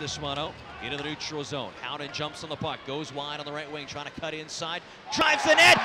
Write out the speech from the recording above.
this one out into the neutral zone. Howden jumps on the puck, goes wide on the right wing, trying to cut inside, drives the net!